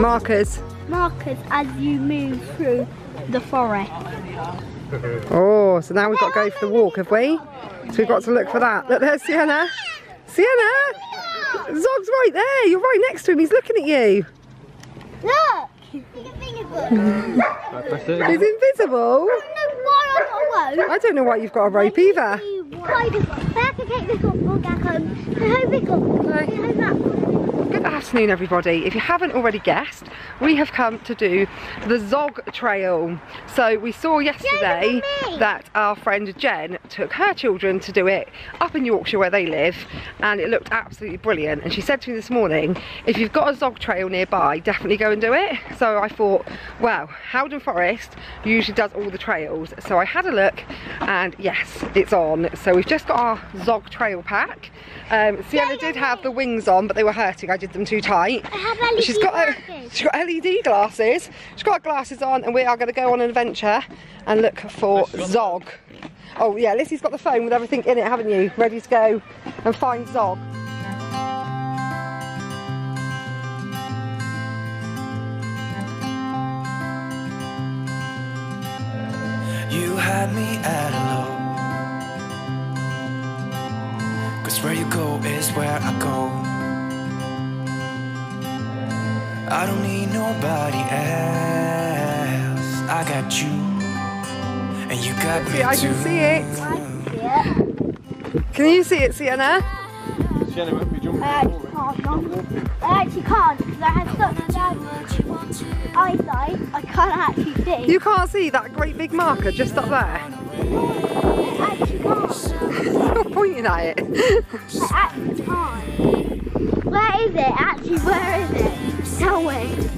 Markers. Markers as you move through the forest. Oh, so now we've got to go for the walk, have we? So we've got to look for that. Look, there's Sienna. Sienna! Zog's right there. You're right next to him. He's looking at you. Look. He's invisible. Right, press it He's why I got a rope. I don't know why you've got a rope either. I have to take this off back home. I hope it got. I hope that. Good afternoon, everybody. If you haven't already guessed, we have come to do the Zog Trail. So we saw yesterday look at me. that our friend Jen took her children to do it up in Yorkshire where they live, and it looked absolutely brilliant. And she said to me this morning, if you've got a Zog Trail nearby, definitely go and do it. So I thought, well, Haldon Forest usually does all the trails. So I had a look, and yes, it's on. So we've just got our Zog Trail pack. Um, Sienna did have the wings on, but they were hurting. I did them too tight. I have LED She's got her, glasses. she's got LED glasses. She's got glasses on, and we are going to go on an adventure and look for Zog. Oh yeah, Lizzie's got the phone with everything in it, haven't you? Ready to go and find Zog. You had me at hello. Cause where you go is where I go. I don't need nobody else. I got you. And you got me See, I too. can see it. Yeah. Can you see it, Sienna? Sienna won't be jumping I actually can't. I actually can't because I have such bad eyesight. I can't actually see. You can't see that great big marker just up there. I actually can't. You're pointing at it. I actually can't. Where is it? Actually, where is it? Me. I know where it.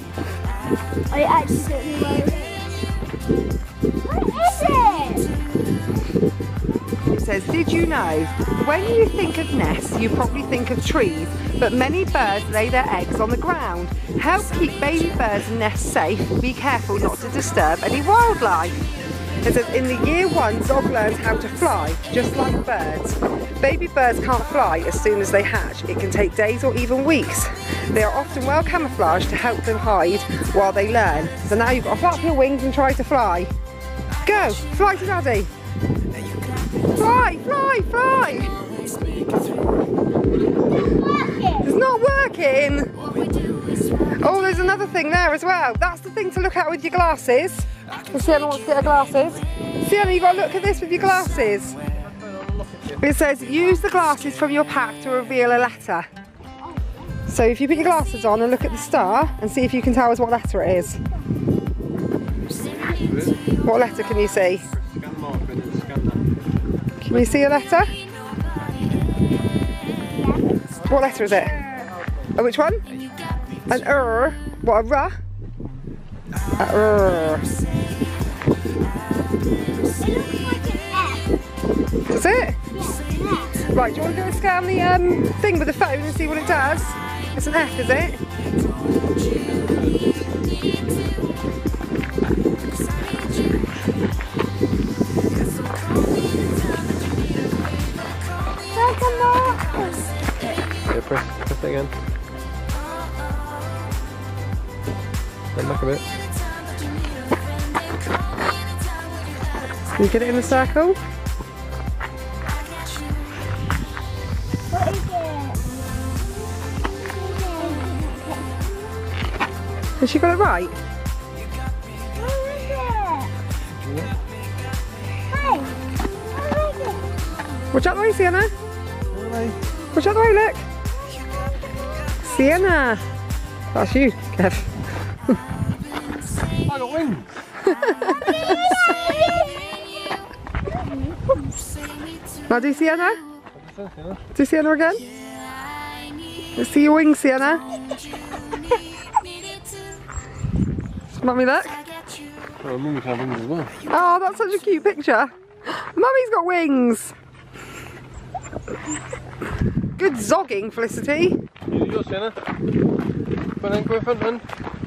Where is it? It says, did you know, when you think of nests, you probably think of trees, but many birds lay their eggs on the ground. Help keep baby birds and nests safe. Be careful not to disturb any wildlife. It says, in the year one, Zog learns how to fly, just like birds. Baby birds can't fly as soon as they hatch. It can take days or even weeks. They are often well camouflaged to help them hide while they learn. So now you've got to flap your wings and try to fly. Go, fly to daddy. Fly, fly, fly! It's not working! Oh, there's another thing there as well. That's the thing to look at with your glasses. And Sienna wants to get her glasses. Sienna, you got to look at this with your glasses. It says, use the glasses from your pack to reveal a letter. So if you put your glasses on and look at the star and see if you can tell us what letter it is. What letter can you see? Can you see a letter? What letter is it? Oh, which one? An er. What, a r? A er. It? Right, do you want to go and scan the um, thing with the phone and see what it does? It's an F, is it? Yeah, press, press it again. Then back a bit. Can you get it in the circle? Has she got it right? Where is it? Hey, it? Watch out the way, Sienna. Watch out the way, look. Sienna. That's you, Kev. I got wings! Now do you see, Sienna. Do Sienna again. Let's see your wings, Sienna. Mummy, look. Oh, mummy can have wings as well. Oh, that's such a cute picture. Mummy's got wings. Good zogging, Felicity. You, yours, Sienna. Come on go in front.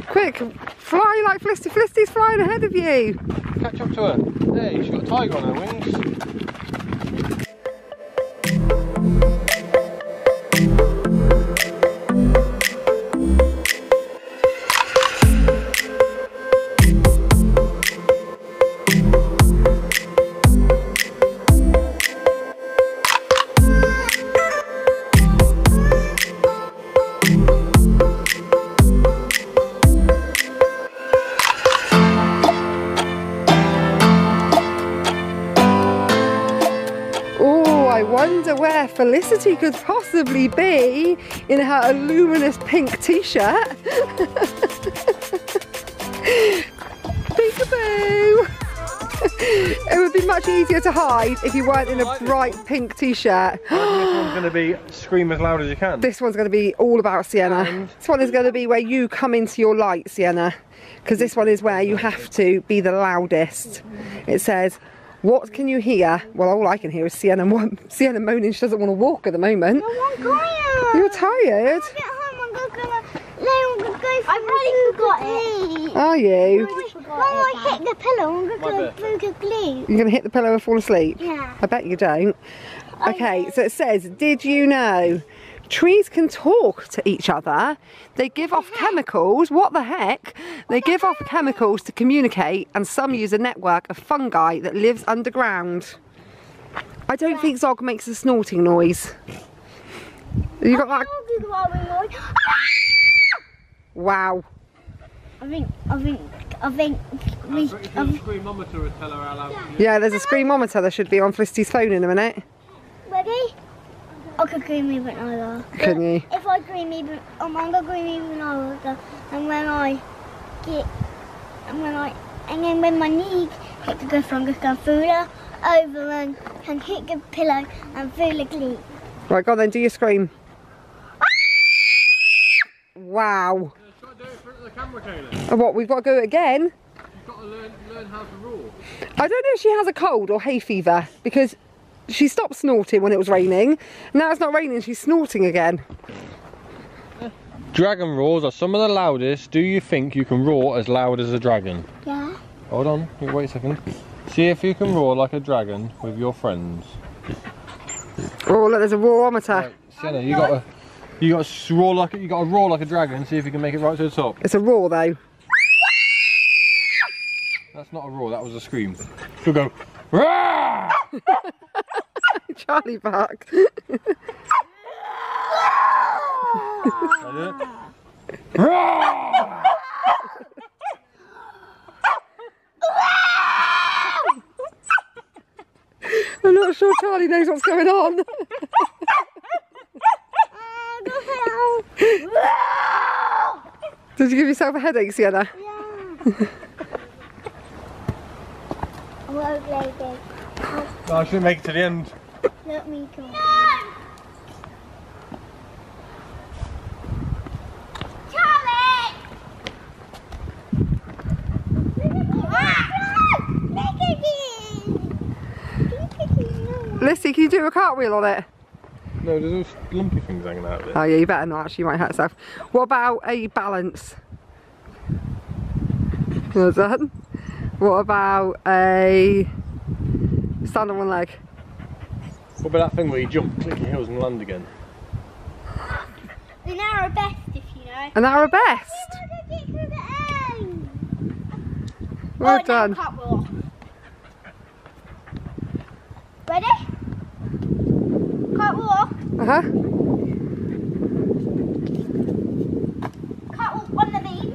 Quick, fly like Felicity. Felicity's flying ahead of you. Catch up to her. There, she's got a tiger on her wings. Where Felicity could possibly be in her luminous pink t-shirt. Peekaboo! it would be much easier to hide if you weren't in a bright pink t-shirt. this one's going to be scream as loud as you can. This one's going to be all about Sienna. And- This one is going to be where you come into your light, Sienna. Because this one is where you have to be the loudest. It says, what can you hear? Well, all I can hear is Sienna, Sienna moaning she doesn't want to walk at the moment. I'm tired. You're tired? Get home, I'm gonna lay on the go I've already forgot it. Are you? When I hit the pillow, I'm gonna go to sleep. You're going to hit the pillow and fall asleep? Yeah. I bet you don't. Okay, so it says, did you know trees can talk to each other? They give off chemicals. What the heck? They give off chemicals to communicate, and some use a network of fungi that lives underground. I don't think Zog makes a snorting noise. You got that? Wow. I think, I think, I think, we, If you screamometer would tell her how loud Yeah, there's a screamometer that should be on Felicity's phone in a minute. ready? I could scream even louder. Can you? If I scream even, I'm gonna scream even louder, and when I get, and when I, and then when my knee hit the ground, I'm just going through the over and, and hit the pillow and through the glee. Right, go on then, do your scream. Wow. You've got to do it in front of the camera, Kayla. What, we've got to go again? You've got to learn, learn how to roar. I don't know if she has a cold or hay fever because she stopped snorting when it was raining. Now it's not raining, she's snorting again. Dragon roars are some of the loudest. Do you think you can roar as loud as a dragon? Yeah. Hold on, wait a second. See if you can roar like a dragon with your friends. Oh, look, there's a roarometer. Right, Sienna, you got to, you got to roar like you got to roar like a dragon. See if you can make it right to the top. It's a roar though. That's not a roar. That was a scream. You'll go. Roar! Charlie Park. I'm not sure Charlie knows what's going on. Did you give yourself a headache, Sienna? Well, lady, No, I shouldn't make it to the end. let me go. Charlie! Lissy, can you do a cartwheel on it? No, there's those lumpy things hanging out of it. Oh yeah, you better not actually, you might hurt yourself. What about a balance? Well done. What about a stand on one leg? What about that thing where you jump, click your heels and land again? The narrow best, if you know. An arabesque. Get to. Well oh, done. Now cut off. Ready? Cut off. Uh-huh. Cut off on the beam.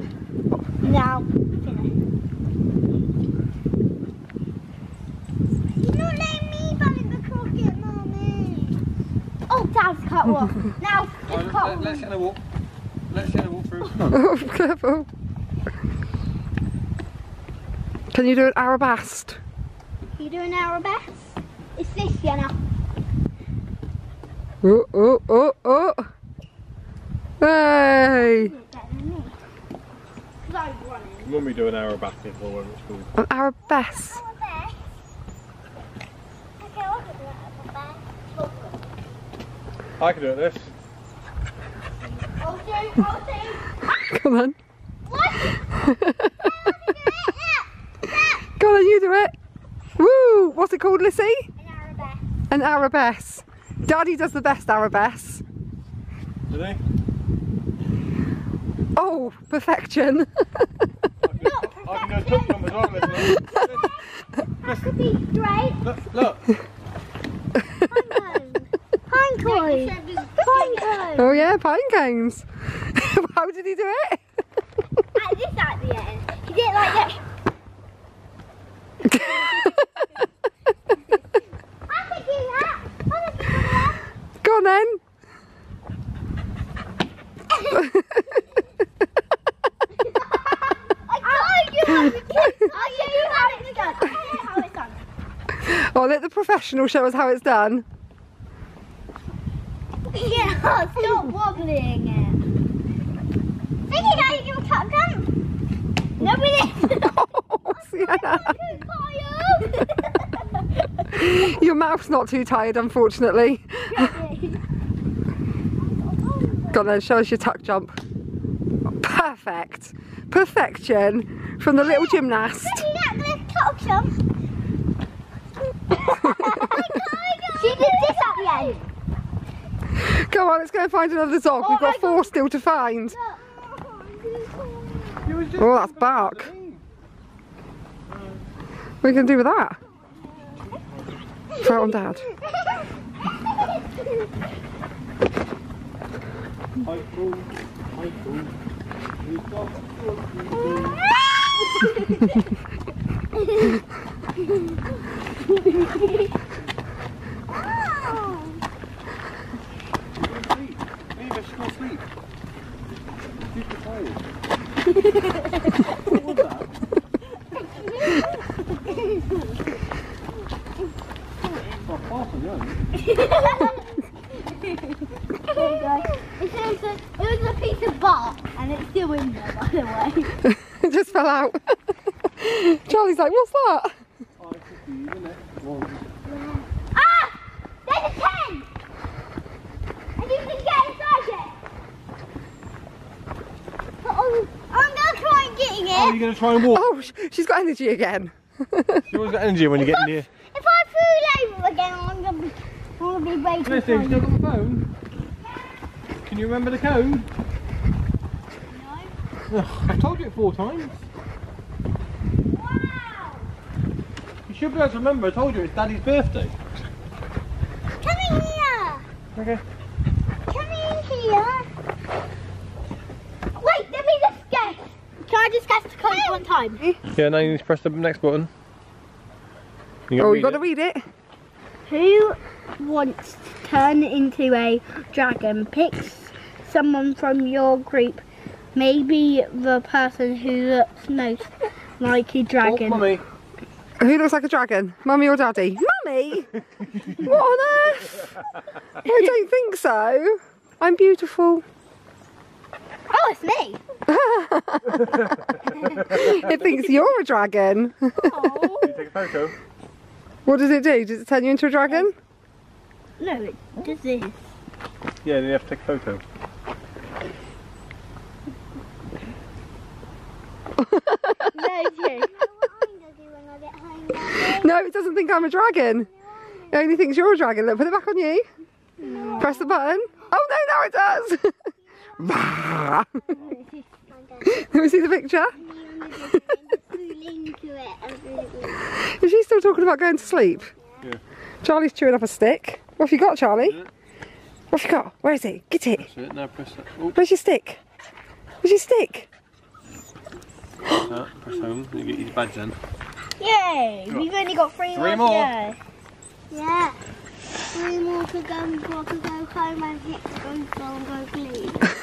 Now finish. You're not letting me balance the croquet, mommy. Oh, Dad's cut off. now just cut off. let's Sienna walk. Let's Sienna walk through. Oh, careful. Can you do an arabesque? You doing our best? It's this, Sienna. Oh, oh, oh, oh. Hey! Better than I'm running. Mummy do an hour back before when it's cool. An arabesque. Our best. Okay, I'll do that our best. I can do it this. I'll do, I'll do. Come on. What? Go on, you do it. Woo! What's it called, Lissy? An arabesque. An arabesque. Daddy does the best arabesque. Do they? Oh, perfection. I can go touch them as well, listen. Could be straight. Look, look. Pine cones. Pine cones. Oh yeah, pine cones. How did he do it? At this at the end. He did it like this. I could do that. I could do that. Go on then. I told you. I show you how it's done. I know how it's done. Oh, let the professional show us how it's done. Stop wobbling it. Think you guys give a tuck jump? No, we didn't. Oh, Sienna. Your mouth's not too tired, unfortunately. Go on then, show us your tuck jump. Perfect. Perfection from the little gymnast. she did this at the end. Come on, let's go and find another dog. We've oh, got Oh, four still to find. You Oh, that's bark. What are you going to do with that? Throw it on Dad. Hi, cool. Hi, cool. We've got sleep. Maybe I should go sleep. Super tired. What was that? Oh, awesome, yeah. There you go. It was, a, piece of bark and it's still in there by the way. It just fell out. Charlie's like, what's that? Oh, it could be the next one. Ah! There's a pen! And you can get inside it! Oh, I'm gonna try and getting Oh, you're going to try and walk? Oh, she's got energy again. she always got energy when you get in here. If I threw it over again, I'm gonna be, I'm gonna be waiting Listen, for you you. still got the phone? Can you remember the code? Ugh, I've told you it four times. Wow! You should be able to remember. I told you it's Daddy's birthday. Come in here! Okay. Come in here! Wait, let me just guess. Can I just guess the code one time? Yeah, now you need to press the next button. You Oh, read you got to read it. Who wants to turn into a dragon picks someone from your group, maybe the person who looks most like a Oh, dragon. mummy. Who looks like a dragon? Mummy or daddy? Mummy? what on earth? I don't think so. I'm beautiful. oh, it's me. It thinks you're a dragon. Oh. Can you take a photo? What does it do? Does it turn you into a dragon? no, it does this. Yeah, then you have to take a photo. No, it's you. No, it doesn't think I'm a dragon. It only thinks you're a dragon. Look, put it back on you. Press the button. Oh no, now it does. Rah. Let me see the picture. Is she still talking about going to sleep? Yeah. Charlie's chewing up a stick. What have you got, Charlie? Yeah. What have you got? Where is it? Get it. It. Now press that. Oh, Where's your stick? Where's your stick? press. Press home. You get your badge then. Yay! We've only got three, Three more. more. to go. Yeah. Three more to go to go home and hit the go and go sleep.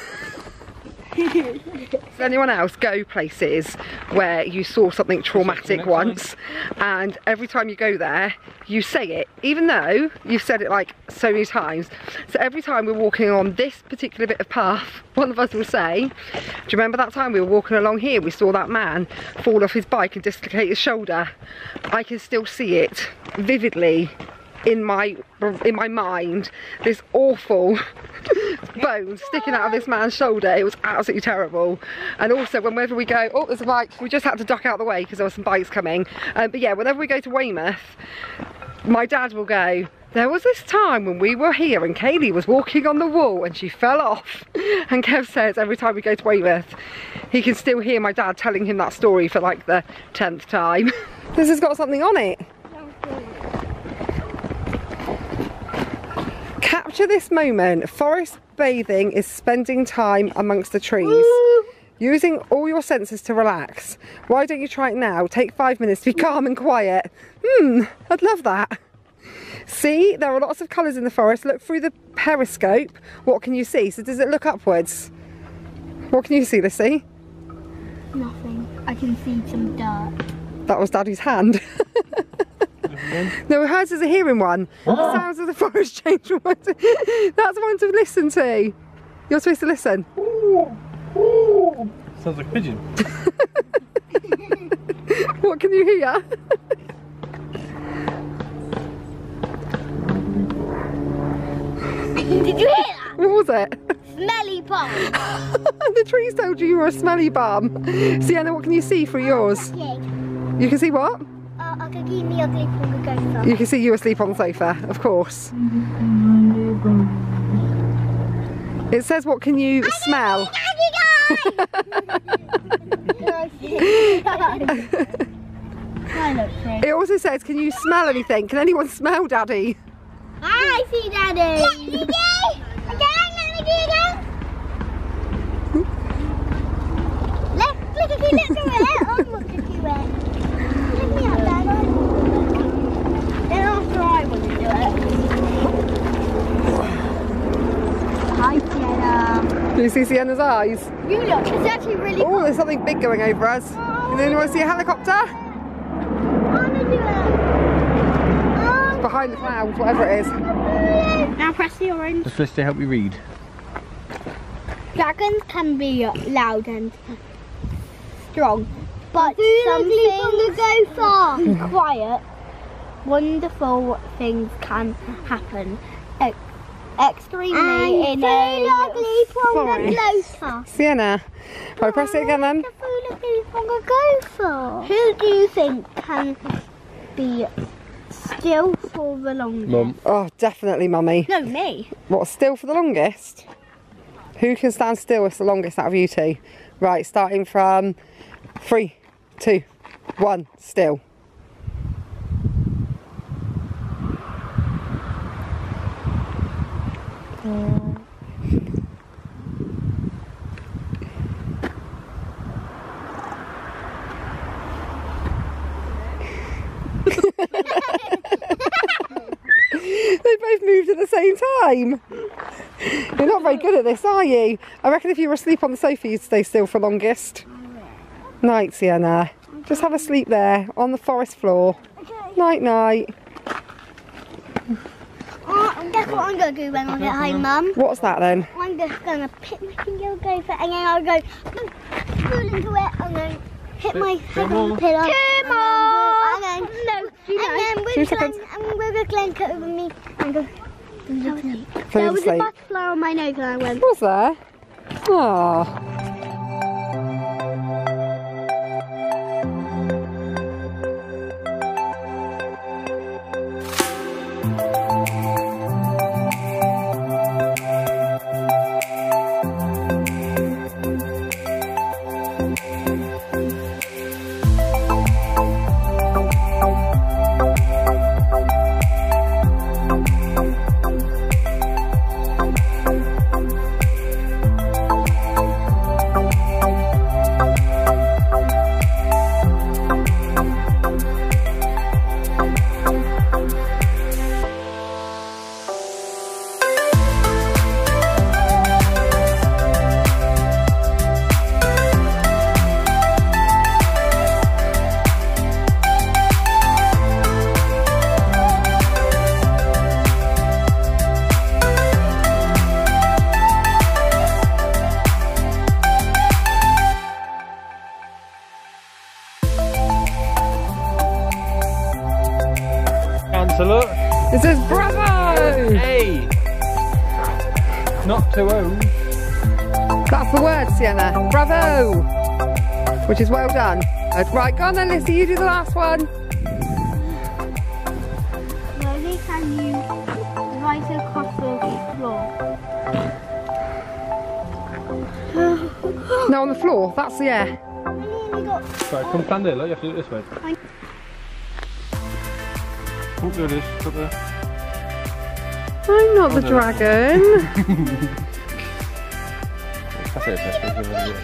Does anyone else go places where you saw something traumatic once and every time you go there you say it even though you've said it like so many times. So every time we're walking on this particular bit of path one of us will say do you remember that time we were walking along here? We saw that man fall off his bike and dislocate his shoulder. I can still see it vividly in my in my mind this awful bone sticking out of this man's shoulder. It was absolutely terrible. And also, whenever we go, oh, there's a bike. We just had to duck out of the way because there were some bikes coming. Um, but yeah, whenever we go to Weymouth, my dad will go, there was this time when we were here and Kayleigh was walking on the wall and she fell off. And Kev says every time we go to Weymouth, he can still hear my dad telling him that story for like the 10th time. this has got something on it. Capture this moment. Forest bathing is spending time amongst the trees. Using all your senses to relax. Why don't you try it now? Take five minutes to be calm and quiet. Hmm, I'd love that. See, there are lots of colours in the forest. Look through the periscope. What can you see? So does it look upwards? What can you see, Lissy? Nothing. I can see some dirt. That was Daddy's hand. no, hers is a hearing one. The ah. sounds of the forest change from one to... That's one to listen to. You're supposed to listen. Sounds like a pigeon. What can you hear? Did you hear that? What was it? Smelly pond. the trees told you you were a smelly bum. Sienna, what can you see through yours? You can see what? You can see you asleep on the sofa, of course. It says, what can you smell? I pretty. It also says, can you smell anything? Can anyone smell Daddy? I see Daddy. Again, again, let me do again. Look, look at you, look at it. Oh, look at you, it. Let me up, Dad. Then after I want to do it. Hi, Jenna. Do you see Sienna's eyes? You look, it's actually really Oh, there's something big going over us. And then you want to see a helicopter? I want to do it. Oh, Behind the clouds, whatever it is. Now press the orange. Does Felicity help you read? Dragons can be loud and strong, but some things go far. quiet, wonderful things can happen. Ex- extremely in a forest. Sienna, right, press it again then. Who do you think can be still for the longest? Mum. Oh, definitely, Mummy. No, me. What, still for the longest? Who can stand still as the longest out of you two? Right, starting from three, two, one, still. They both moved at the same time. You're not very good at this, are you? I reckon if you were asleep on the sofa, you'd stay still for longest. Night, Sienna. Just have a sleep there on the forest floor. Night, night. Oh, guess what I'm going to do when I get home, Mum? What's that then? I'm just going to pick my finger, go for it, and then I'll go boom, fall into it, and then hit my head on the pillow. Come on! And then, no, and then Two with seconds. Glenn, and with Glenn cut over me, and go. There was, there was a butterfly on my nose, and I went. Was there? Oh. Answer, It says bravo! Hey! not two O's. That's the word, Sienna. Bravo! Which is well done. Uh, Right, go on then, Lizzie, you do the last one. Slowly can you write across the floor? No, on the floor. That's the air. I nearly got Right, come stand here, look, you have to do it this way. Fine. Oh, there it is, up there. I'm not oh, the no. dragon. That's it, that's it, that's it.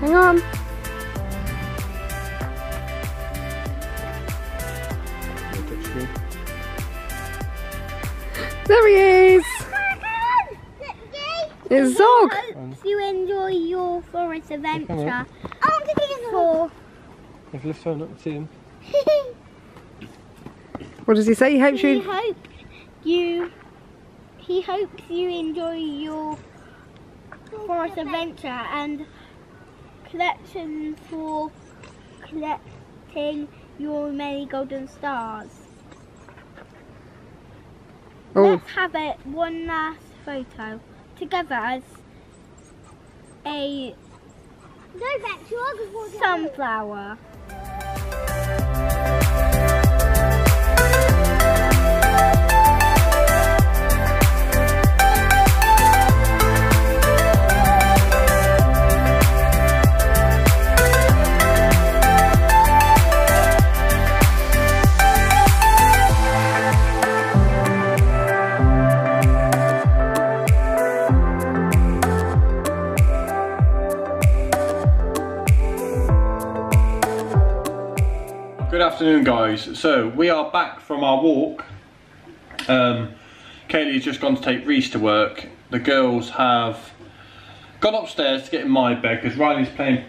Hang on. There he is. It's Zog. Hope you enjoy your forest adventure. I want to be for. Let's lift phone up and see him. What does he say? He hopes He you. hopes you. He hopes you enjoy your forest adventure and collection for collecting your many golden stars. Oh, Let's have it one last photo together as a sunflower. Afternoon, guys. So we are back from our walk. Um, Kayleigh's just gone to take Rhys to work. The girls have gone upstairs to get in my bed because Riley's playing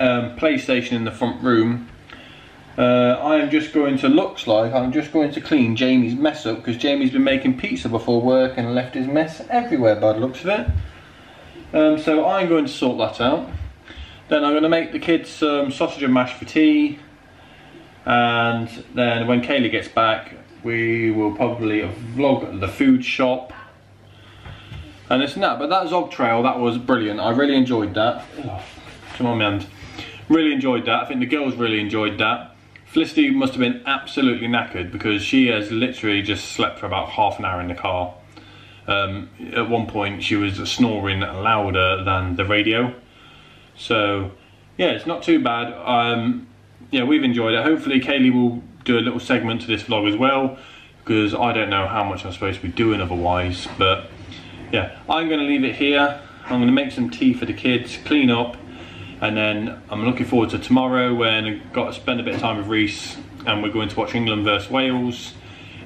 um, PlayStation in the front room. Uh, I am just going to, looks like, I'm just going to clean Jamie's mess up because Jamie's been making pizza before work and left his mess everywhere by the looks of it. Um, so I'm going to sort that out. Then I'm going to make the kids some sausage and mash for tea and then when Kayleigh gets back we will probably vlog the food shop. And and that but that Zog Trail that was brilliant. I really enjoyed that. Come on man. Really enjoyed that. I think the girls really enjoyed that. Felicity must have been absolutely knackered because she has literally just slept for about half an hour in the car. Um, at one point she was snoring louder than the radio. So yeah it's not too bad. Um, yeah, we've enjoyed it. Hopefully Kayleigh will do a little segment to this vlog as well because I don't know how much I'm supposed to be doing otherwise. But yeah, I'm going to leave it here. I'm going to make some tea for the kids, clean up, and then I'm looking forward to tomorrow when I've got to spend a bit of time with Rhys and we're going to watch England versus Wales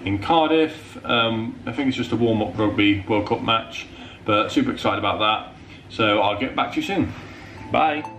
in Cardiff. Um, I think it's just a warm-up rugby World Cup match, but super excited about that. So I'll get back to you soon. Bye.